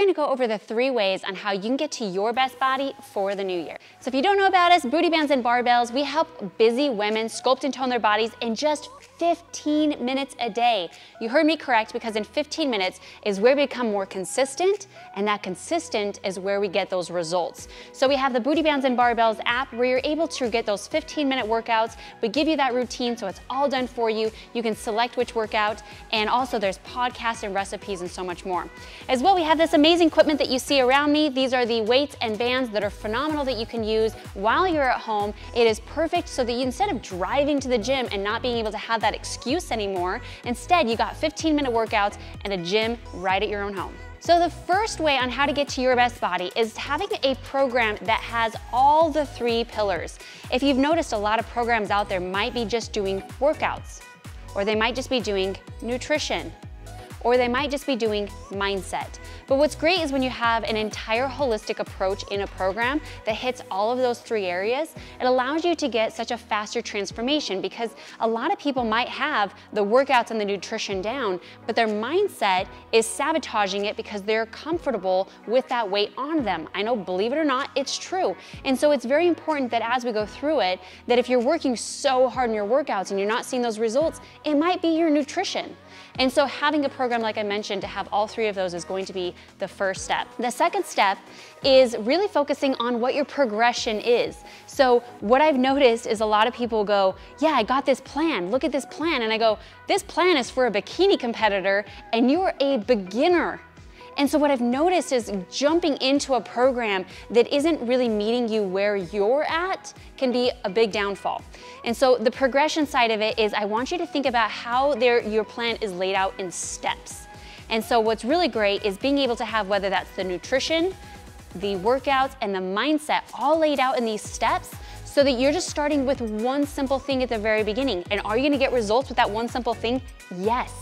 gonna go over the three ways on how you can get to your best body for the new year. So if you don't know about us, Booty Bands and Barbells, we help busy women sculpt and tone their bodies in just 15 minutes a day. You heard me correct because in 15 minutes is where we become more consistent and that consistent is where we get those results. So we have the Booty Bands and Barbells app where you're able to get those 15 minute workouts. We give you that routine so it's all done for you. You can select which workout and also there's podcasts and recipes and so much more. As well, we have this amazing equipment that you see around me. These are the weights and bands that are phenomenal that you can use while you're at home. It is perfect so that you instead of driving to the gym and not being able to have that that excuse anymore. Instead, you got 15 minute workouts and a gym right at your own home. So the first way on how to get to your best body is having a program that has all the three pillars. If you've noticed a lot of programs out there might be just doing workouts, or they might just be doing nutrition, or they might just be doing mindset. But what's great is when you have an entire holistic approach in a program that hits all of those three areas, it allows you to get such a faster transformation because a lot of people might have the workouts and the nutrition down, but their mindset is sabotaging it because they're comfortable with that weight on them. I know, believe it or not, it's true. And so it's very important that as we go through it, that if you're working so hard in your workouts and you're not seeing those results, it might be your nutrition. And so having a program like I mentioned to have all three of those is going to be the first step. The second step is really focusing on what your progression is. So what I've noticed is a lot of people go, yeah, I got this plan, look at this plan. And I go, this plan is for a bikini competitor and you're a beginner and so what I've noticed is jumping into a program that isn't really meeting you where you're at can be a big downfall. And so the progression side of it is I want you to think about how your plan is laid out in steps. And so what's really great is being able to have whether that's the nutrition, the workouts, and the mindset all laid out in these steps so that you're just starting with one simple thing at the very beginning. And are you gonna get results with that one simple thing? Yes.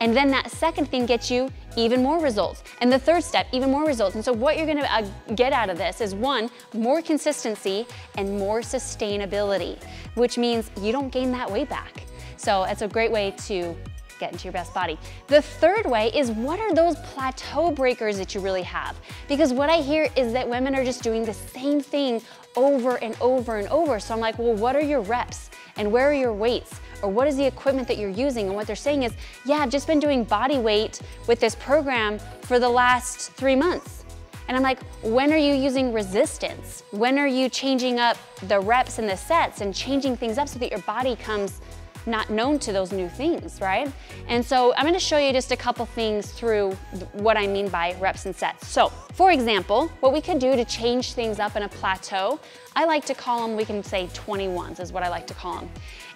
And then that second thing gets you even more results. And the third step, even more results. And so what you're gonna uh, get out of this is one, more consistency and more sustainability, which means you don't gain that weight back. So it's a great way to get into your best body. The third way is what are those plateau breakers that you really have? Because what I hear is that women are just doing the same thing over and over and over. So I'm like, well, what are your reps? And where are your weights? Or what is the equipment that you're using? And what they're saying is, yeah, I've just been doing body weight with this program for the last three months. And I'm like, when are you using resistance? When are you changing up the reps and the sets and changing things up so that your body comes not known to those new things, right? And so I'm gonna show you just a couple things through what I mean by reps and sets. So for example, what we could do to change things up in a plateau, I like to call them, we can say 21s is what I like to call them.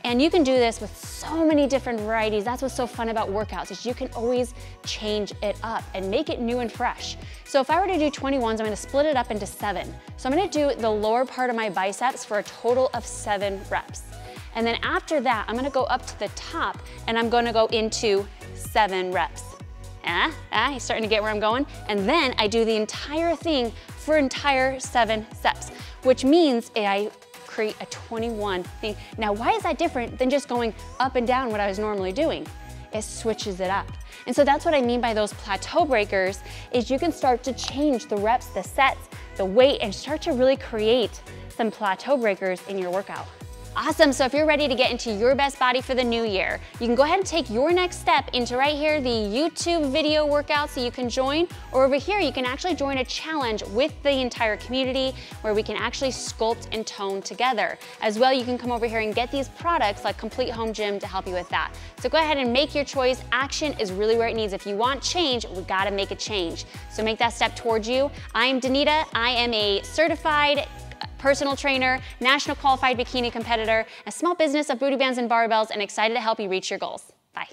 And you can do this with so many different varieties. That's what's so fun about workouts is you can always change it up and make it new and fresh. So if I were to do 21s, I'm gonna split it up into seven. So I'm gonna do the lower part of my biceps for a total of seven reps. And then after that, I'm gonna go up to the top and I'm gonna go into seven reps. Ah, ah, you're starting to get where I'm going? And then I do the entire thing for entire seven steps, which means I create a 21 thing. Now, why is that different than just going up and down what I was normally doing? It switches it up. And so that's what I mean by those plateau breakers is you can start to change the reps, the sets, the weight, and start to really create some plateau breakers in your workout. Awesome, so if you're ready to get into your best body for the new year, you can go ahead and take your next step into right here, the YouTube video workout so you can join, or over here, you can actually join a challenge with the entire community where we can actually sculpt and tone together. As well, you can come over here and get these products like Complete Home Gym to help you with that. So go ahead and make your choice. Action is really where it needs. If you want change, we gotta make a change. So make that step towards you. I'm Danita, I am a certified personal trainer, national qualified bikini competitor, a small business of booty bands and barbells, and excited to help you reach your goals. Bye.